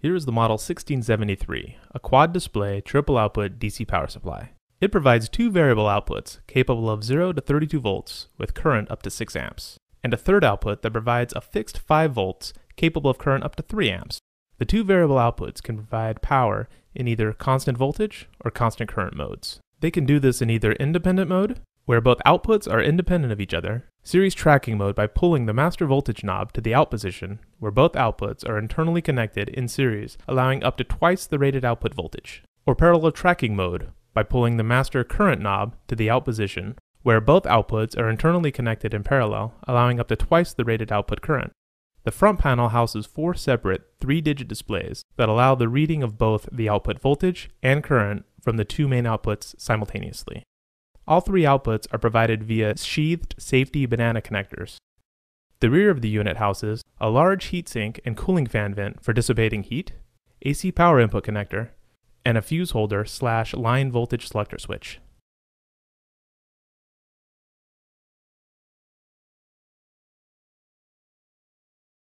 Here is the model 1673, a quad display triple output DC power supply. It provides two variable outputs capable of 0 to 32 volts with current up to 6 amps, and a third output that provides a fixed 5 volts capable of current up to 3 amps. The two variable outputs can provide power in either constant voltage or constant current modes. They can do this in either independent mode, where both outputs are independent of each other, series tracking mode by pulling the master voltage knob to the out position, where both outputs are internally connected in series, allowing up to twice the rated output voltage, or parallel tracking mode by pulling the master current knob to the out position, where both outputs are internally connected in parallel, allowing up to twice the rated output current. The front panel houses four separate three digit displays that allow the reading of both the output voltage and current from the two main outputs simultaneously. All three outputs are provided via sheathed safety banana connectors. The rear of the unit houses a large heatsink and cooling fan vent for dissipating heat, AC power input connector, and a fuse holder slash line voltage selector switch.